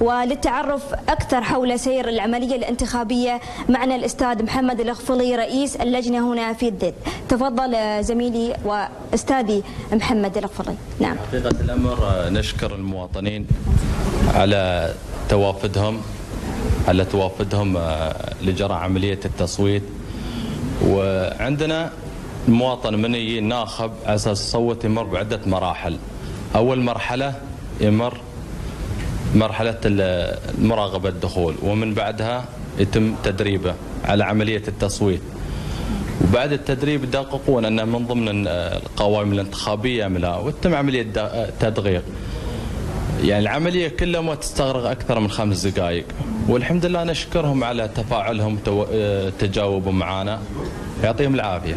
وللتعرف أكثر حول سير العملية الانتخابية معنا الأستاذ محمد الغفلي رئيس اللجنة هنا في الدد تفضل زميلي وأستاذي محمد الغفلي نعم. حقيقة الأمر نشكر المواطنين على توافدهم على توافدهم لجرى عملية التصويت. وعندنا المواطن من يجي ناخب على أساس يصوت يمر بعدة مراحل. أول مرحلة يمر مرحلة المراقبه الدخول ومن بعدها يتم تدريبه على عملية التصويت. وبعد التدريب يدققون انه من ضمن القوائم الانتخابية ام لا وتتم عملية تدقيق. يعني العملية كلها ما تستغرق أكثر من خمس دقائق والحمد لله نشكرهم على تفاعلهم تجاوبوا معنا يعطيهم العافية.